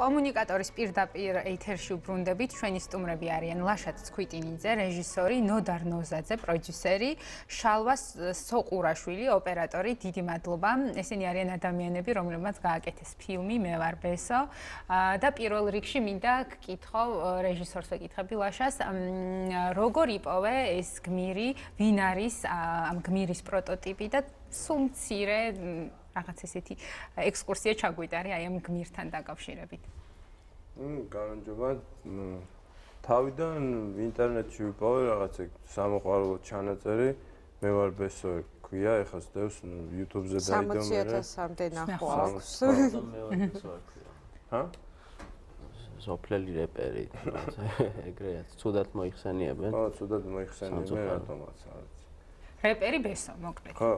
კომუნიკატორის პირდაპირ ეთერში უბრუნდებით ჩვენი სტუმრები არიან ლაშა ცქვიტინიძე, რეჟისორი, ნოდარ ნოზაძე, პროდიუსერი, შალვა სოყურაშვილი, ოპერატორი. დიდი მადლობა. ესენი არიან ადამიანები, რომლებმაც გააკეთეს ფილმი მე ვარ ბესო. და პირველ რიგში მინდა გკითხო რეჟისორს ვეკითხები ლაშას, როგორ იპოვე ეს გმირი, ვინ არის ამ გმირის პროტოტიპი და სულ მცირე რაღაც ესეთი ექსკურსია ჩაგვიტარე აი ამ გმირთან დაკავშირებით. მმ, განჯობა. თავიდან ინტერნეტში ვიპოვე რაღაც სამოყვარულო ჩანაწერი. მე ვარ ბესო ქვია, ეხლა დევს YouTube-ზე დაიდო მე. 60000-მდე ნახო აქვს. ჰა? ზოფლელი რეპერი. ეგრეა, ცუდად მოიხსენიებენ. ხო, ცუდად მოიხსენიებენ რატომაც არის. რეპერი ბესო, მოკლედ. ხო.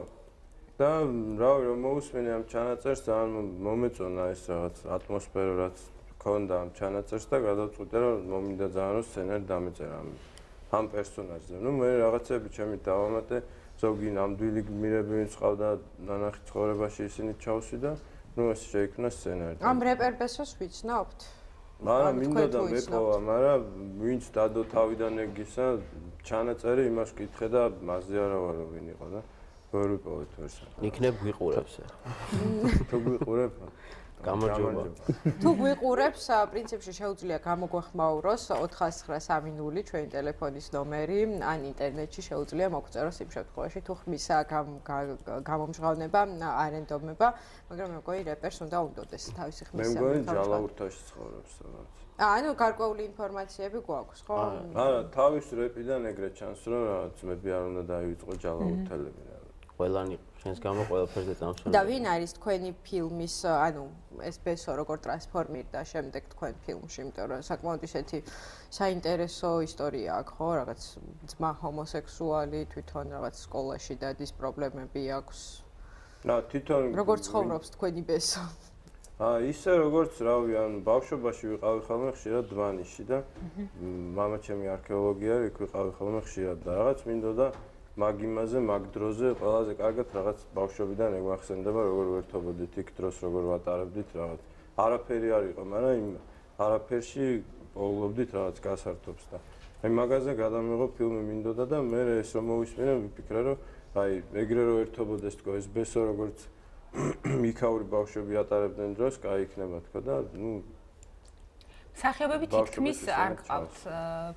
და რავი რომ მოусმენი ამ ჩანაწერს ძალიან მომეწონა ეს რაღაც ატმოსფერო რაც ქონდა ამ ჩანაწერს და გადავწყვიტე რომ მომინდა ძალიან რომ სცენარი დამეწერა ამ ამ პერსონაჟზე. ნუ მე რაღაცები ჩემი დავამატე, ზოგი ნამდვილი გმირები ვინც ყავდა ნანახი ცხოვრებაში ისინი ჩავსვი და ნუ ეს შეიქმნა სცენარი. ამ რეპერბესოს ვიცნობთ? მაგრამ მინდა და მეყოვა, მაგრამ ვინც დადო თავიდან ეგისა ჩანაწერი იმას კითხე და მასზე არა ვარ ვინ იყო და ვერ ვიპოვეთ ვერს. იქნებ ვიყურებს. თუ ვიყურებ გამარჯობა. თუ ვიყურებს, პრინციპში შეუძლია გამოგვეხმაუროს 49330 ჩვენი ტელეფონის ნომერი, ან ინტერნეტში შეუძლია მოგწეროს იმ შემთხვევაში, თუ ხმისა გამომჟღავნება, არენდომება, მაგრამ მე მგონი რეპერს უნდა უნდოდეს თავისი ხმისა. მე მგონი ჯალაურთაში ცხოვრობს რაღაც. ანუ გარკვეული ინფორმაციები გვაქვს, ხო? არა, თავის რეპიდან ეგრეთ ჩანს, რომ რაღაც მეები არ უნდა დაივიწყო ჯალაურთელები. ყველანი შენს გამო ყველაფერზე წამსვენ. და ვინ არის თქვენი ფილმის, ანუ ეს ბესო როგორ ტრანსფორმირდა შემდეგ თქვენ ფილმში, იმიტომ რომ საკმაოდ ისეთი საინტერესო ისტორია აქვს, ხო, რაღაც ძმა ჰომოსექსუალი, თვითონ რაღაც სკოლაში დადის პრობლემები აქვს. რა, თვითონ როგორ ცხოვრობს თქვენი ბესო? აა ისე როგორც რავი, ანუ ბავშვობაში ვიყავი ხოლმე ხშირად დვანიში და მამა ჩემი არქეოლოგია, იქ ვიყავი ხოლმე ხშირად და რაღაც მინდოდა მაგ იმაზე, მაგ დროზე ყველაზე კარგად რაღაც ბავშვობიდან ეგ მახსენდება, როგორ ვერთობოდით იქ დროს, როგორ ვატარებდით რაღაც. არაფერი არ იყო, მაგრამ იმ არაფერში პოულობდით რაღაც გასართობს და აი მაგაზე გადამიღო ფილმი მინდოდა და მე ეს რომ მოვისმინე, ვიფიქრე რომ აი ეგრე რო ერთობოდეს თქო ეს ბესო როგორც მიქაური ბავშვები ატარებდნენ დროს, კაი იქნება თქო და ნუ სახეობები თითქმის არ გყავთ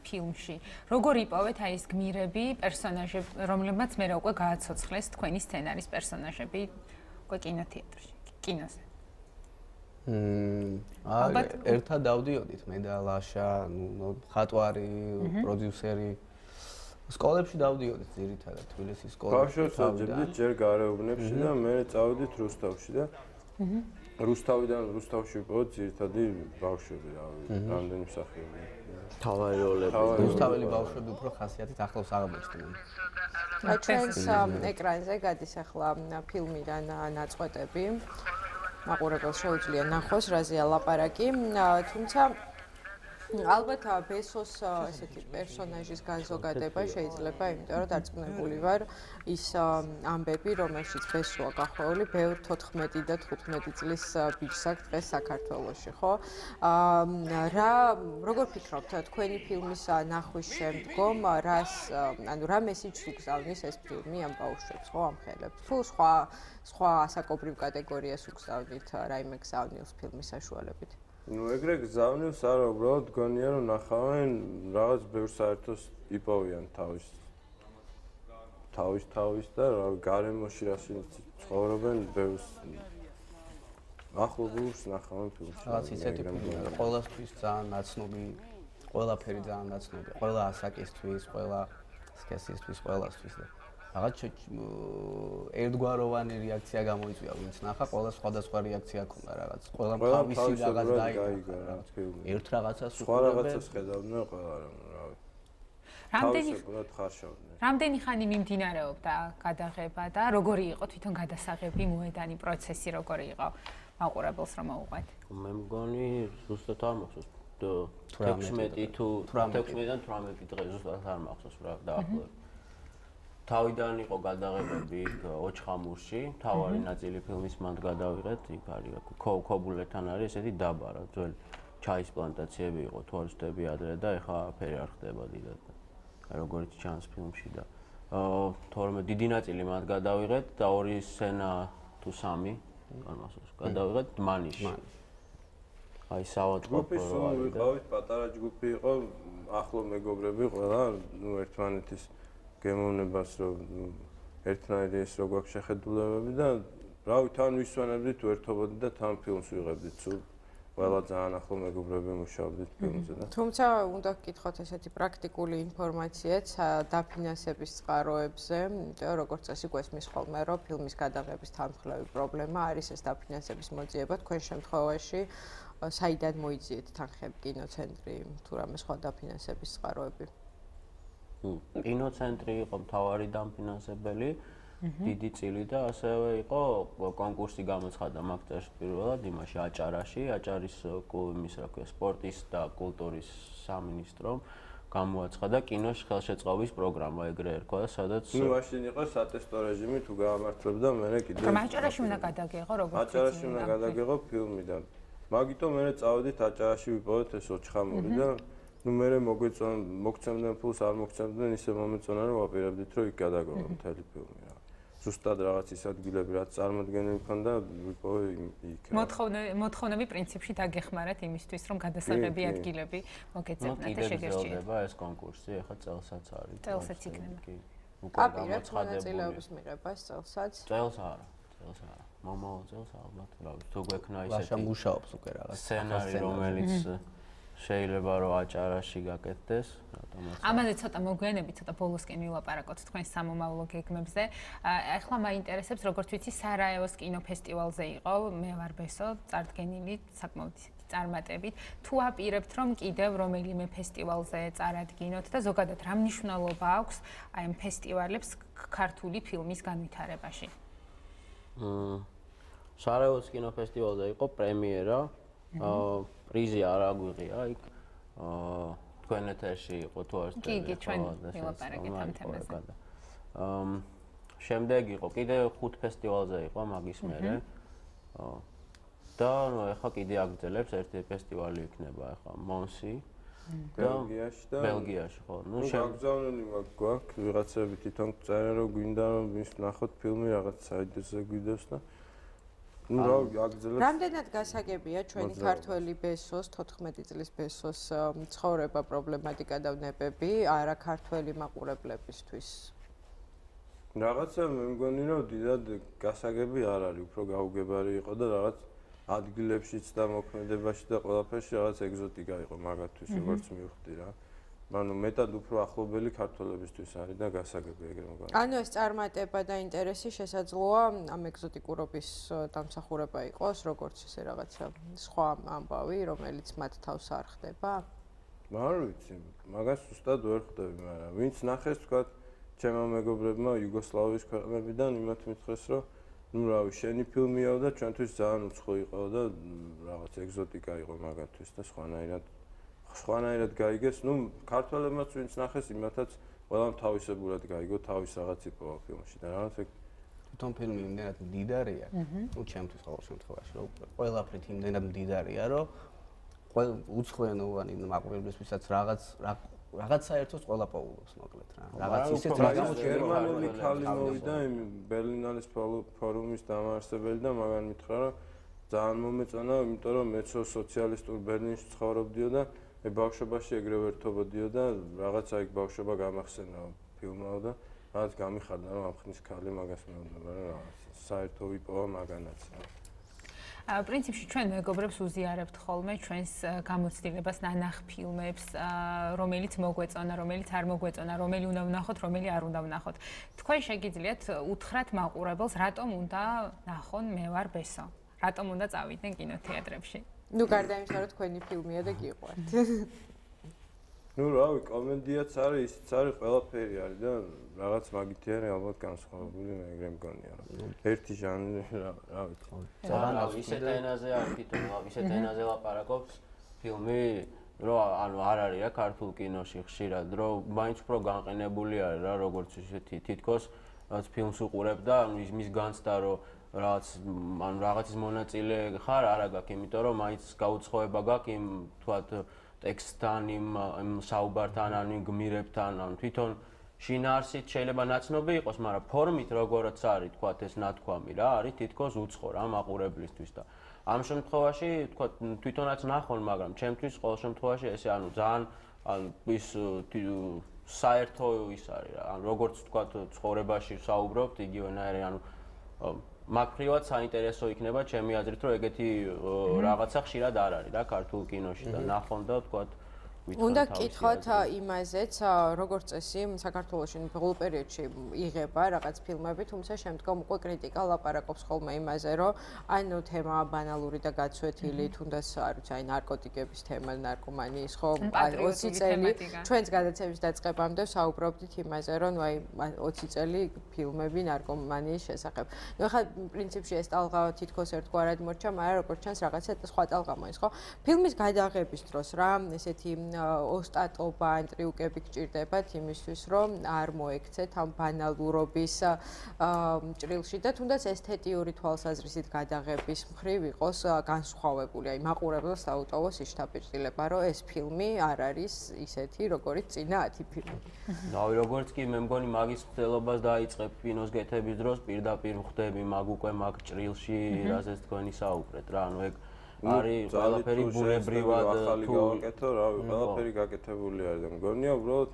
ფილმში. როგორ იპოვეთ აი ეს გმირები, პერსონაჟები, რომლებმაც მე რა უკვე გააცოცხლეს თქვენი სცენარის პერსონაჟები უკვე კინოთეატრში, კინოზე. მმ, ალბათ ერთად დავდიოდით მე და ლაშა, ნუ ხატვარი, პროდიუსერი. სკოლებში დავდიოდით ძირითადად თბილისის სკოლებში. ბავშვებს აჯერდით ჯერ გარეუბნებში და მე წავედით რუსთავში და აჰა რუსთავიდან რუსთავში იყო ძირითადი ბავშვები რა რამდენი მსახიობი? თავარი როლები. რუსთაველი ბავშვები უფრო ხასიათით ახლოს აღმოჩნდნენ აი ჩვენს ეკრანზე გადის ახლა ფილმიდან ნაწყვეტები. მაყურებელს შეუძლია ნახოს რაზეა ლაპარაკი. თუმცა ალბათ ბესოს ესეთი პერსონაჟის განზოგადება შეიძლება, იმიტომ რომ დარწმუნებული ვარ ის ამბები, რომელშიც ბესოა გახვეული, ბევრ 14 და 15 წლის ბიჭს აქვს დღეს საქართველოში, ხო? აა რა როგორ ფიქრობთ თქვენი ფილმის ნახვის შემდგომ, რას ანუ რა მესიჯს უგზავნის ეს ფილმი ამ ბავშვებს, ხო, ამ ხელებს? თუ სხვა სხვა ასაკობრივ კატეგორიას უგზავნით რაიმე გზავნილს ფილმის საშუალებით? Ну ეგრე გზავნილს არა უბრალოდ გონია რომ ნახავენ რაღაც ბევრ საერთოს იპოვიან თავის თავის თავის და რა გარემოში რა ცხოვრობენ ბევრს ახლობურს ნახავენ ფილმში რაღაც ისეთი ფილმია ყოველთვის ძალიან ნაცნობი ყველაფერი ძალიან ნაცნობი ყველა ასაკისთვის ყველა სქესისთვის ყველასთვის და რაღაც ერთგვაროვანი რეაქცია გამოიწვია ვინც ნახა ყველა სხვადასხვა რეაქცია ქონდა რაღაც. ყველა თავისი რაღაც. დაიგო ერთ რაღაცას სხვა რაღაცას ხედავდნენ ყველა რა ვიცი რამდენი რამდენი ხანი მიმდინარეობდა გადაღება და როგორი იყო თვითონ გადასაღები მოედანი პროცესი როგორი იყო? მაყურებელს რომ მოუყვეთ. მე მგონი ზუსტად არ მახსოვს. 16 თუ 16-დან 18 დღე ზუსტად არ მახსოვს რა დაახლოებით თავიდან იყო გადაღებები იქ ოჩხამურში, თავარი ნაწილი ფილმის მანდ გადავიღეთ, იქ არის ქობულეთთან არის ესეთი დაბა რა, ძველი ჩაის პლანტაციები იყო, თურისტები ადრე და ეხა ფერი არ ხდება დიდად. როგორც ჩანს ფილმში და აა თორმე დიდი ნაწილი მანდ გადავიღეთ და ორი სცენა თუ სამი განმასოს გადავიღეთ დმანიშში. აი საავადმყოფო რო არის. ვიყავით პატარა ჯგუფი იყო, ახლო მეგობრები ყველა, ნუ ერთმანეთის გემოვნებას რომ ერთნაირი ეს რო გვაქვს შეხედულებები და რავი თან ვისვენებდით ერთობოდი და თან ფილმს ვიღებდით სულ ყველა ძალიან ახლო მეგობრები მუშაობდით ფილმზე და თუმცა უნდა გკითხოთ ესეთი პრაქტიკული ინფორმაციაც დაფინანსების წყაროებზე, იმიტომ რომ როგორც წესი გვესმის ხოლმე, რომ ფილმის გადაღების თანხლები პრობლემა არის ეს დაფინანსების მოძიება თქვენ შემთხვევაში საიდან მოიძიეთ თანხები კინოცენტრი თუ რამე სხვა დაფინანსების წყაროები? კინოცენტრი იყო მთავარი დამფინანსებელი დიდი წილი და ასევე იყო კონკურსი გამოცხადა მაგწერში პირველად იმაში აჭარაში. აჭარის კლუბის რა ქვია სპორტის და კულტურის სამინისტრომ გამოაცხადა კინოს ხელშეწყობის პროგრამა ეგრე ერქვა და სადაც ნუ მაშინ იყო სატესტო რეჟიმი თუ გაამართლებდა მე კიდე აჭარაში უნდა გადაგეღო როგორც აჭარაში უნდა გადაგეღო ფილმიდან. მაგიტომ მე წავედით აჭარაში ვიპოვეთ ეს ოჩხამური და ну მე მოგვეწონ მოგცემდნენ ფულს არ მოგცემდნენ ისე მომეწონა რომ ვაპირებდით რომ იქ გადაგავა მთელი ფილმი რა ზუსტად რაღაც ის ადგილები რაც წარმოადგენილი ქონდა ვიპოვე იქ მოთხოვნები მოთხოვნები პრინციპში დაგეხმარათ იმისთვის რომ გადასაღები ადგილები მოგეწებნათ და შეგერჩიეთ ეს კონკურსი ახლა წელსაც არის წელსაც იქნება აპირებთ მონაწილეობის მიღებას წელსაც წელს არა წელს არა მომავალ წელს ალბათ რა ვიცი თუ გვექნა ისეთი ლაშა მუშაობს უკვე რაღაც სცენარი რომელიც შეიძლება რომ აჭარაში გაკეთდეს რატომაც ამაზე ცოტა მოგვიანებით ცოტა ბოლოსკენ ვილაპარაკოთ თქვენ სამომავლო გეგმებზე. ახლა მაინტერესებს როგორც ვიცი სარაევოს კინოფესტივალზე იყო მე ვარ ბესო წარდგენილი საკმაოდ წარმატებით. თუ აპირებთ რომ კიდევ რომელიმე ფესტივალზე წარადგინოთ და ზოგადად რა მნიშვნელობა აქვს აი ამ ფესტივალებს ქართული ფილმის განვითარებაში? მ სარაევოს კინოფესტივალზე იყო პრემიერა პრიზი არ აგვიღია იქ აა თქვენ ეთერში იყო თუ არ კი კი ჩვენ ვილაპარაკეთ ამ თემაზე. აა შემდეგ იყო კიდე ხუთ ფესტივალზე იყო მაგის მერე აა და ნუ ეხა კიდე აგრძელებს ერთი ფესტივალი იქნება ეხა მონსი ბელგიაში და ბელგიაში ხო ნუ შეგზავნილი მაქვს ვიღაცები თვითონ წერენ რომ გვინდა რომ ის ნახოთ ფილმი რაღაც საიდზე გვიდოს და ну რა აგზელებს რამდენად გასაგებია ჩვენი ქართველი ბესოს 14 წლის ბესოს ცხოვრება პრობლემატიკა და ნებები არა ქართველი მაყურებლებისთვის? რაღაცა მე მგონი რომ დიდად გასაგები არ არის უფრო გაუგებარი იყო და რაღაც ადგილებშიც და მოქმედებაში და ყველაფერში რაღაც ეგზოტიკა იყო მაგათთვის როგორც მივხვდი რა ანუ მეტად უფრო ახლობელი ქართველებისთვის არის და გასაგები ეგრე მოგონა. ანუ ეს წარმატება და ინტერესი შესაძლოა ამ ეგზოტიკურობის დამსახურება იყოს, როგორც ისე რაღაცა სხვა ამბავი, რომელიც მათ თავს არ ხდება? არ ვიცი, მაგას უბრალოდ ვერ ხვდები, მაგრამ ვინც ნახეს თქვა ჩემო მეგობრებმა იუგოსლავიის ქვეყნებიდან იმათ მითხრეს, რომ ну რავი, შენი ფილმია და ჩვენთვის ძალიან უცხო იყო და რაღაც ეგზოტიკა იყო მაგათთვის და სხვანაირად სხვანაირად გაიგეს, ну, ქართველებმაც ვინც ნახეს, იმათაც ყველამ თავისებურად გაიგო თავის რაღაც იპოვა ფილმში და რაღაც ეგ თვითონ ფილმი იმდენად მდიდარია, ну, ჩემთვის ყოველ შემთხვევაში, რომ ყველაფრით იმდენად მდიდარია, რომ ყოველ უცხოენოვანი მაყურებლისთვისაც რაღაც რაღაც საერთოდ ყველა პოულობს მოკლედ რა. რაღაც ისეთ რა გერმანული ქალი მოვიდა იმ ბერლინალის ფორუმის დამაარსებელი და მაგან მითხრა, რომ ძალიან მომეწონა, იმიტომ რომ მეცო სოციალისტურ ბერლინში ცხოვრობდიო და მე ბავშვობაში ეგრევე ერთობოდიო და რაღაცა იქ ბავშვობა გამახსენა ფილმაო და რაღაც გამიხარდა რომ ამხნის ქალი მაგას მეუბნება რა რაღაც საერთო ვიპოვა მაგანაც. ა პრინციპში ჩვენ მეგობრებს უზიარებთ ხოლმე ჩვენს გამოცდილებას ნანახ ფილმებს რომელიც მოგვეწონა რომელიც არ მოგვეწონა რომელი უნდა ვნახოთ რომელი არ უნდა ვნახოთ. თქვენ შეგიძლიათ უთხრათ მაყურებელს რატომ უნდა ნახონ მე ვარ ბესო? რატომ უნდა წავიდნენ კინოთეატრებში ნუ გარდა იმისა, რომ თქვენი ფილმია და გიყვართ. ნუ რავი, კომედიაც არის, ისიც არის, ყველაფერი არის და რაღაც მაგითი არის ალბათ განსხვავებული, მე ეგრე მგონია რა. ერთი ჟანრი რა, რა ვიცი. ძალიან ისეთ ენაზე არ ფიტო, ისეთ ენაზე ლაპარაკობს ფილმი რომ ანუ არ არის რა ქართულ კინოში ხშირად, რომ მაინც უფრო განყენებული არის რა, როგორც ისეთი თითქოს რაც ფილმს უყურებ და მის მის განცდა რომ რაღაც ანუ რაღაცის მონაწილე ხარ, არა გაქვს, იმიტომ რომ მაინც გაუცხოება გაქვს იმ თქვათ ტექსტთან, იმ საუბართან, ანუ იმ გმირებთან, ანუ თვითონ შინაარსით შეიძლება ნაცნობი იყოს, მაგრამ ფორმით როგორიც არის, თქვათ ეს ნათქვამი რა, არის თითქოს უცხო რა მაყურებლისთვის და ამ შემთხვევაში თქვა თვითონაც ნახონ, მაგრამ ჩემთვის ყოველ შემთხვევაში ესე ანუ ძალიან ანუ ის საერთო ის არის რა. ანუ როგორც თქვა ცხოვრებაში საუბრობთ, იგივენაირი ანუ მაგრივად საინტერესო იქნება ჩემი აზრით, რომ ეგეთი რაღაცა ხშირად არ არის რა ქართულ კინოში და ნახონ და თქვა უნდა გკითხოთ იმაზეც, როგორც წესი, საქართველოში ბოლო პერიოდში იღება რაღაც ფილმები, თუმცა შემდგომ უკვე კრიტიკა ლაპარაკობს ხოლმე იმაზე, რომ ანუ თემა ბანალური და გაცვეთილი, თუნდაც არ ვიცი, აი ნარკოტიკების თემა, ნარკომანიის, ხო, 20 წელი ჩვენს გადაცემის დაწყებამდე საუბრობდით იმაზე, რომ აი 20 წელი ფილმები ნარკომანიის შესახებ. ნუ ხა პრინციპში ეს ტალღა თითქოს ერთგვარად მორჩა, მაგრამ როგორც ჩანს რაღაცა სხვა ტალღა მოის, ხო? ფილმის გადაღების დროს რა, ესეთი ოსტატობა, ანტრიუკები გჭირდებათ იმისთვის, რომ არ მოექცეთ ამ ბანალურობის ჭრილში და თუნდაც ესთეტიური თვალსაზრისით გადაღების მხრივ იყოს განსხვავებული. აი მაყურებელს დაუტოვოს ისშტაპირწილება, რომ ეს ფილმი არ არის ისეთი, როგორიც წინა 10 ფილმი. ნავი როგორც კი მე მგონი მაგის ხდელობას დაიწყებ ფინოს გეთების დროს პირდაპირ ხვდები მაგ უკვე მაგ ჭრილში, რაზეც თქვენი საუბრეთ რა, ანუ ეგ არის ყველაფერი ბუნებრივად ახალი გავაკეთო, რავი, ყველაფერი გაკეთებული არის და მგონია უბრალოდ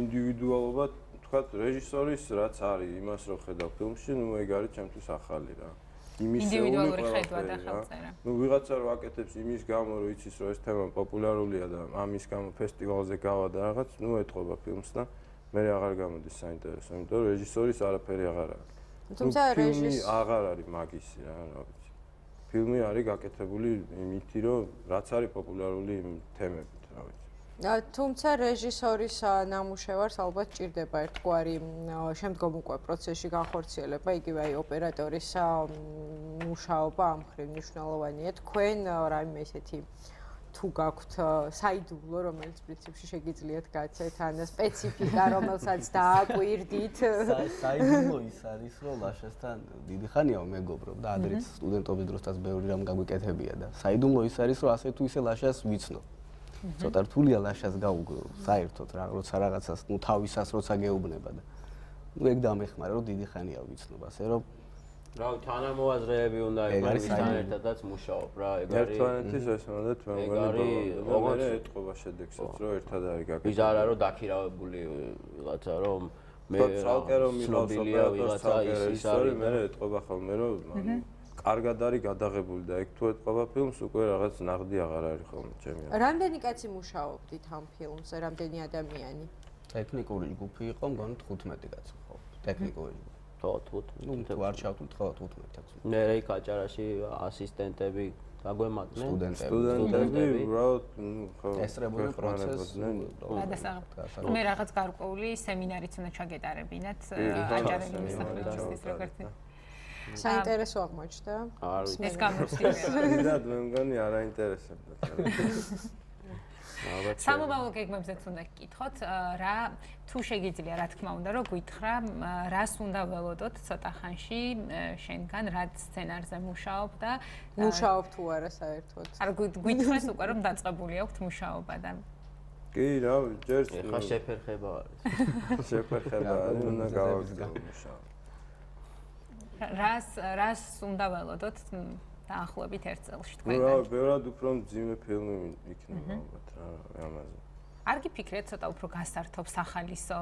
ინდივიდუალობა, თქვათ, რეჟისორის რაც არის, იმას რო ხედავ ფილმში, ნუ ეგ არის ჩემთვის ახალი რა. ინდივიდუალური ხედვა და ხელწერა. ნუ ვიღაცა რო აკეთებს იმის გამო, რომ იცის, რომ ეს თემა პოპულარულია და ამის გამო ფესტივალზე გავა და რაღაც, ნუ ეთყობა ფილმს და მე აღარ გამოდის საინტერესო, იმიტომ რომ რეჟისორის არაფერი აღარ არის. თუმცა რეჟისორი აღარ არის მაგისი რა, რა ვიცი. ფილმი არის გაკეთებული იმითი, რომ რაც არის პოპულარული თემებით, რა ვიცი. თუმცა რეჟისორის ნამუშევარს ალბათ ჭირდება ერთგვარი შემდგომ უკვე პროცესში განხორციელება, იგივე აი ოპერატორის მუშაობა ამ ხრივ მნიშვნელოვანია. თქვენ რაიმე ესეთი თუ გაქვთ საიდუმლო, რომელიც პრინციპში შეგიძლიათ გაცეთ, ან სპეციფიკა, რომელსაც დააკვირდით. საიდუმლო ის არის, რომ ლაშასთან დიდი ხანია მეგობრობ და ადრეც სტუდენტობის დროსაც ბევრი რამ გაგვიკეთებია და საიდუმლო ის არის, რომ ასე თუ ისე ლაშას ვიცნო. ცოტა რთულია ლაშას გაუგო საერთოდ რა, როცა რაღაცას, ну თავისას როცა გეუბნება და ну ეგ დამეხმარა, რომ დიდი ხანია ვიცნობ, ასე რომ რა თანამოაზრეები უნდა იყოს ისთან ერთადაც მუშაობ რა ეგ არის ერთმანეთის ესაა და თქვენ მგონი როგორც ეთყობა შედეგსაც რომ ერთად არის გაკეთებული ის არა რომ დაქირავებული ვიღაცა რომ მე ცალკე რომ მიღავსობია ვიღაცა ის არის მე ეთყობა ხოლმე რომ კარგად არის გადაღებული და ეგ თუ ეთყობა ფილმს უკვე რაღაც ნაღდი აღარ არის ხოლმე ჩემი რამდენი კაცი მუშაობდით ამ ფილმზე რამდენი ადამიანი? ტექნიკური ჯგუფი იყო მგონი 15 კაცი ხო ტექნიკური ხო 15 ნუ თუ არ ჩავთვლით ხო 15-ად მე რეი კაჭარაში ასისტენტები გაგვემატნენ სტუდენტები. სტუდენტები უბრალოდ ნუ ხო ესწრებოდნენ პროცესს გადასაღებ მე რაღაც გარკვეული სემინარიც უნდა ჩაგეტარებინათ აჭარელი მსახიობის როგორც საინტერესო აღმოჩნდა. ეს გამოცდილება და მე მგონი არაინტერესებდა სამომავლო გეგმებზეც უნდა გკითხოთ რა თუ შეგიძლია რა თქმა უნდა რომ გითხრა რას უნდა ველოდოთ ცოტა ხანში შენგან რა სცენარზე მუშაობ და მუშაობ თუ არა საერთოდ? არ გითხრას უკვე რომ დაწყებული აქვს მუშაობა და კი რა ჯერ ხა შეფერხება არის. შეფერხება არის უნდა გავაგზავნო. მუშაობა რას რას უნდა ველოდოთ დაახლოებით ერთ წელში თქვენ. რა, ბევრად უფრო ძიმე ფილმი იქნება ალბათ რა ამაზე. არ გიფიქრეთ ცოტა უფრო გასართობ სახალისო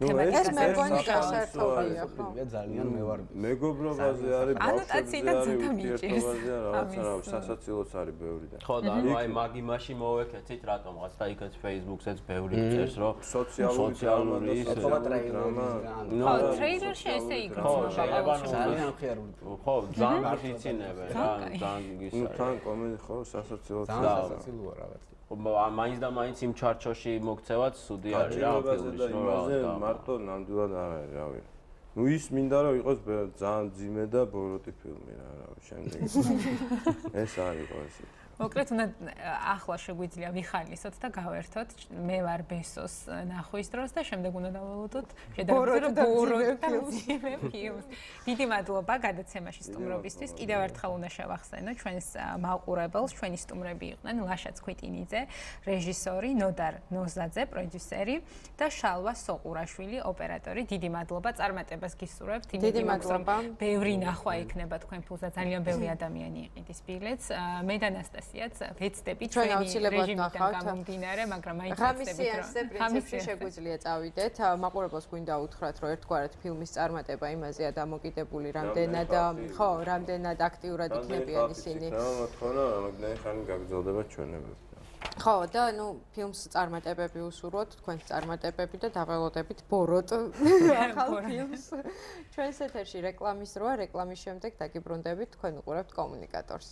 თემატიკაზე? ეს მე მგონი გასართობია, ხო? მე ძალიან მე ვარ მეგობრობაზე არის ბავშვებზე არის ურთიერთობაზე რაღაცა რა სასაცილოც არის ბევრი და ხო და ანუ აი მაგ იმაში მოვეკეთით რატომღაც და იქაც Facebook-ზეც ბევრი წერს რომ სოციალური სოციალური დრამა ხო ტრეილერში ესე იქნება ხო შეიძლება ძალიან მხიარული ხო ძალიან გიცინებენ რა ძალიან გისაი ნუ თან კომენტი ხო სასაცილოც ძალიან სასაცილოა რაღაც მაინც და მაინც იმ ჩარჩოში მოქცევაც სუდი არის რა ფილმში რა მარტო ნამდვილად არ არის რავი ну ის მინდა რომ იყოს ძალიან ძიმე და ბოროტი ფილმი რა რავი შემდეგ ეს არის ყო ესე მოკლედ უნდა ახლა შეგვიძლია ვიხალისოთ და გავერთოთ მე ვარ ბესოს ნახვის დროს და შემდეგ უნდა დავალოდოთ შედარებით ბოროტ და ფილმს. დიდი მადლობა გადაცემაში სტუმრობისთვის. კიდევ ერთხელ უნდა შევახსენო ჩვენს მაყურებელს, ჩვენი სტუმრები იყვნენ ლაშა ცხვიტინიძე, რეჟისორი, ნოდარ ნოზაძე, პროდიუსერი და შალვა სოყურაშვილი, ოპერატორი. დიდი მადლობა წარმატებას გისურვებთ. დიდი მადლობა. ბევრი ნახვა იქნება თქვენ ფულზე. ძალიან ბევრი ადამიანი იყიდის ბილეთს. მე და ანასტასიაც ვეცდებით ჩვენი რეჟიმიდან გამომდინარე, მაგრამ მაინც ვეცდებით რომ პრინციპში შეგვიძლია წავიდეთ. მაყურებელს გვინდა უთხრათ, რომ ერთგვარად ფილმის წარმატება იმაზეა დამოკიდებული, რამდენად ხო, რამდენად აქტიურად იქნებიან ისინი. რა მოთხოვნა, რამდენი ხანი გაგრძელდება ჩვენები. ხო და ნუ ფილმს წარმატებები უსურვოთ, თქვენს წარმატებები და დაველოდებით ბოროტ ახალ ფილმს. ჩვენს ეთერში რეკლამის როა, რეკლამის შემდეგ დაგიბრუნდებით თქვენ უყურებთ კომუნიკატორს.